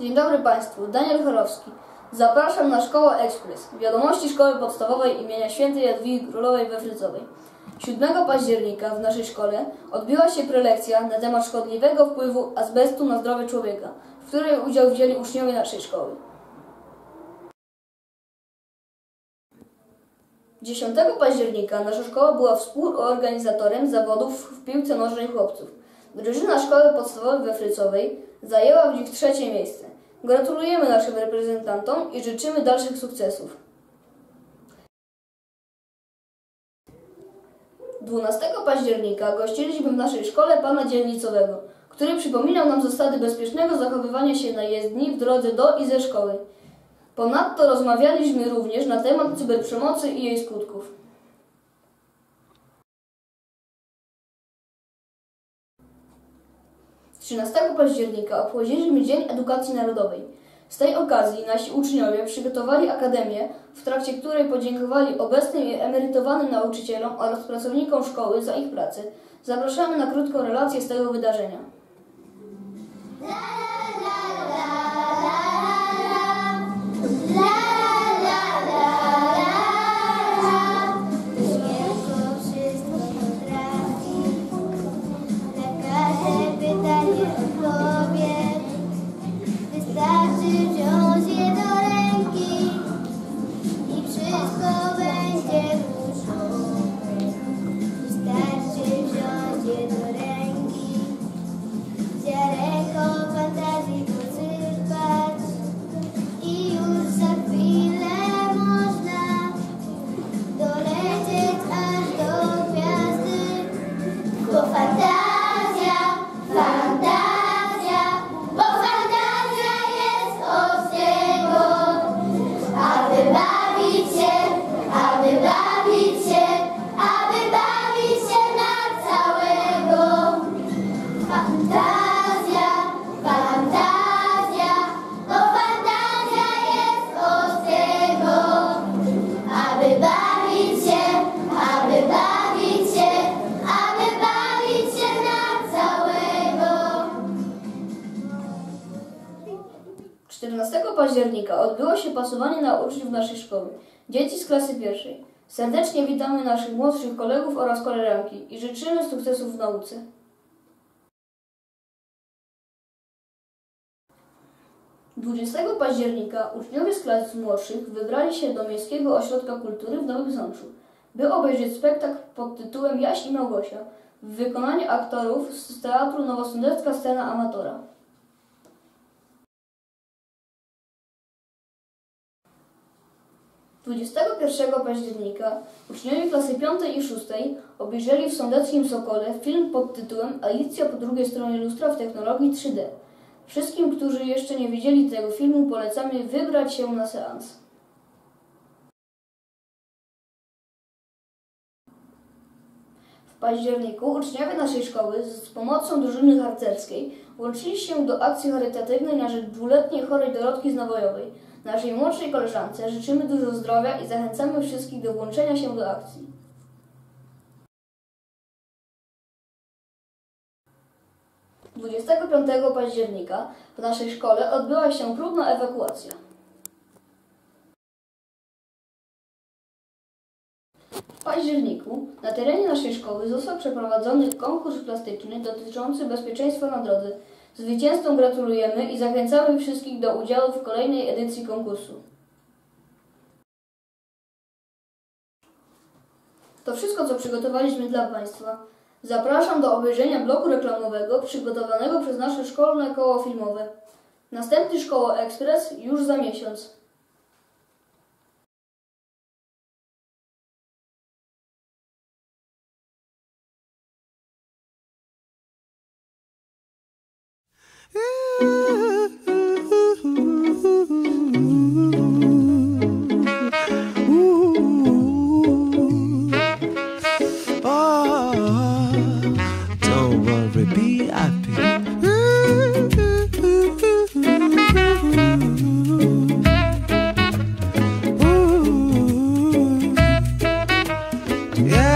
Dzień dobry Państwu, Daniel Chorowski. Zapraszam na Szkołę Ekspres, wiadomości Szkoły Podstawowej imienia Świętej Jadwigi Królowej we Frycowej. 7 października w naszej szkole odbyła się prelekcja na temat szkodliwego wpływu azbestu na zdrowie człowieka, w której udział wzięli uczniowie naszej szkoły. 10 października nasza szkoła była współorganizatorem zawodów w piłce nożnej chłopców. Drużyna szkoły podstawowej we Frycowej zajęła w nich trzecie miejsce. Gratulujemy naszym reprezentantom i życzymy dalszych sukcesów. 12 października gościliśmy w naszej szkole pana dzielnicowego, który przypominał nam zasady bezpiecznego zachowywania się na jezdni w drodze do i ze szkoły. Ponadto rozmawialiśmy również na temat cyberprzemocy i jej skutków. Trzynastego października obchodziliśmy Dzień Edukacji Narodowej. Z tej okazji nasi uczniowie przygotowali akademię, w trakcie której podziękowali obecnym i emerytowanym nauczycielom oraz pracownikom szkoły za ich pracę. Zapraszamy na krótką relację z tego wydarzenia. Października odbyło się pasowanie na uczniów naszej szkoły. Dzieci z klasy pierwszej. Serdecznie witamy naszych młodszych kolegów oraz koleżanki i życzymy sukcesów w nauce. Dwudziestego października uczniowie z klas młodszych wybrali się do Miejskiego Ośrodka Kultury w Nowym Sączu, by obejrzeć spektakl pod tytułem Jaś i Małgosia w wykonaniu aktorów z Teatru Nowosądecka Scena Amatora. 21 października uczniowie klasy 5 i 6 obejrzeli w sądeckim Sokole film pod tytułem Alicja po drugiej stronie lustra w technologii 3D. Wszystkim, którzy jeszcze nie widzieli tego filmu, polecamy wybrać się na seans. W październiku uczniowie naszej szkoły z pomocą drużyny harcerskiej włączyli się do akcji charytatywnej na rzecz dwuletniej chorej Dorotki Znawojowej. Naszej młodszej koleżance życzymy dużo zdrowia i zachęcamy wszystkich do włączenia się do akcji. Dwudziestego piątego października w naszej szkole odbyła się próbna ewakuacja. W październiku na terenie naszej szkoły został przeprowadzony konkurs plastyczny dotyczący bezpieczeństwa na drodze. Zwycięzcom gratulujemy i zachęcamy wszystkich do udziału w kolejnej edycji konkursu. To wszystko, co przygotowaliśmy dla Państwa. Zapraszam do obejrzenia bloku reklamowego przygotowanego przez nasze szkolne koło filmowe. Następny Szkoła Ekspres już za miesiąc. Yeah.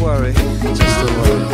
worry, just a worry.